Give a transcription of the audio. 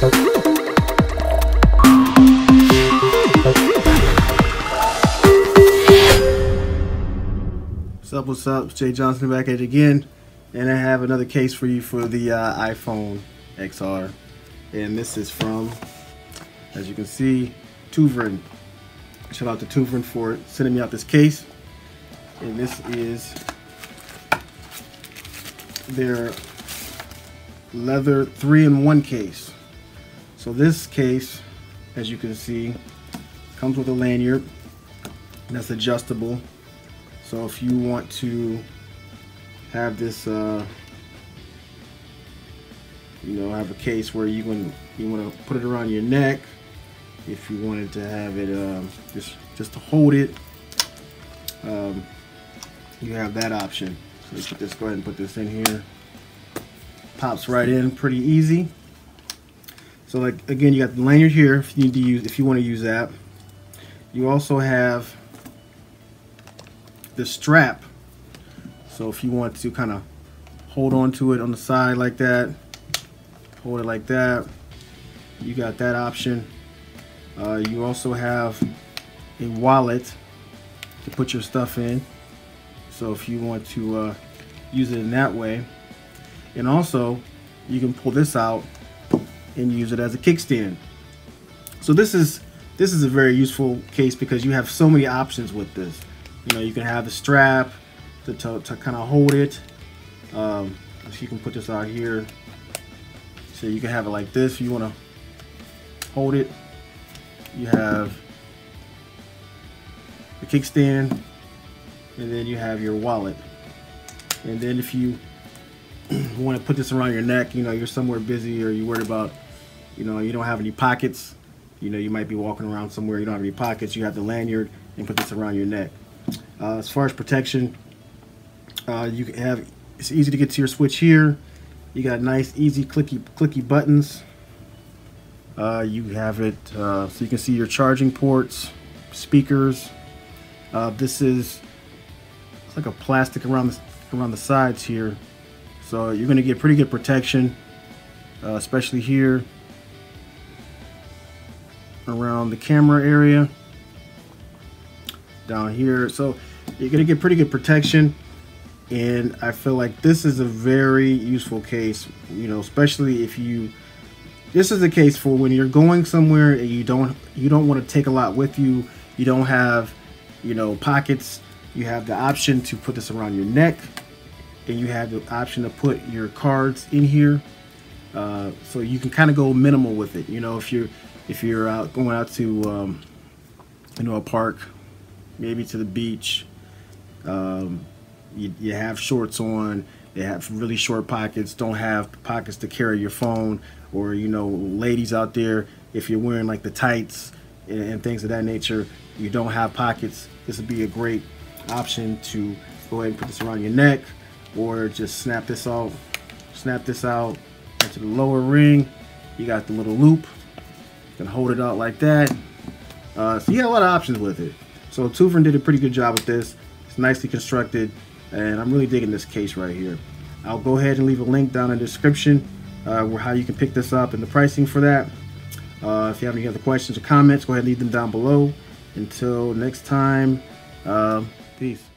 What's up, what's up? Jay Jonsin back at it again. And I have another case for you for the uh, iPhone XR. And this is from, as you can see, TOOVREN. Shout out to TOOVREN for sending me out this case. And this is their leather 3-in-1 case. So this case, as you can see, comes with a lanyard that's adjustable so if you want to have this, uh, you know, have a case where you can you want to put it around your neck. If you wanted to have it um, just just to hold it, um, you have that option. So let's. Go ahead and put this in here. Pops right in, pretty easy. So like again, you got the lanyard here if you need to use if you want to use that. You also have the strap. So if you want to kind of hold on to it on the side like that, hold it like that, you got that option. Uh, you also have a wallet to put your stuff in. So if you want to uh, use it in that way. And also, you can pull this out and use it as a kickstand. So this is this is a very useful case because you have so many options with this. You know, you can have the strap to, to, to kind of hold it. Um, so you can put this out here. So you can have it like this you want to hold it. You have the kickstand, and then you have your wallet. And then if you want to put this around your neck, you know, you're somewhere busy or you're worried about, you know, you don't have any pockets. You know, you might be walking around somewhere, you don't have any pockets, you have the lanyard and put this around your neck. Uh, as far as protection, uh, you have it's easy to get to your switch here. You got nice, easy, clicky, clicky buttons. Uh, you have it uh, so you can see your charging ports, speakers. Uh, this is it's like a plastic around the around the sides here, so you're going to get pretty good protection, uh, especially here around the camera area down here. So you're gonna get pretty good protection. And I feel like this is a very useful case, you know, especially if you, this is a case for when you're going somewhere and you don't, you don't want to take a lot with you. You don't have, you know, pockets. You have the option to put this around your neck and you have the option to put your cards in here. Uh, so you can kind of go minimal with it. You know, if you're, if you're out going out to, um, you know, a park maybe to the beach. Um, you, you have shorts on. They have really short pockets. Don't have pockets to carry your phone. Or you know, ladies out there, if you're wearing like the tights and, and things of that nature, you don't have pockets. This would be a great option to go ahead and put this around your neck, or just snap this out. Snap this out into the lower ring. You got the little loop. You can hold it out like that. Uh, so you got a lot of options with it. So TOOVREN did a pretty good job with this. It's nicely constructed, and I'm really digging this case right here. I'll go ahead and leave a link down in the description uh, where how you can pick this up and the pricing for that. Uh, if you have any other questions or comments, go ahead and leave them down below. Until next time, uh, peace.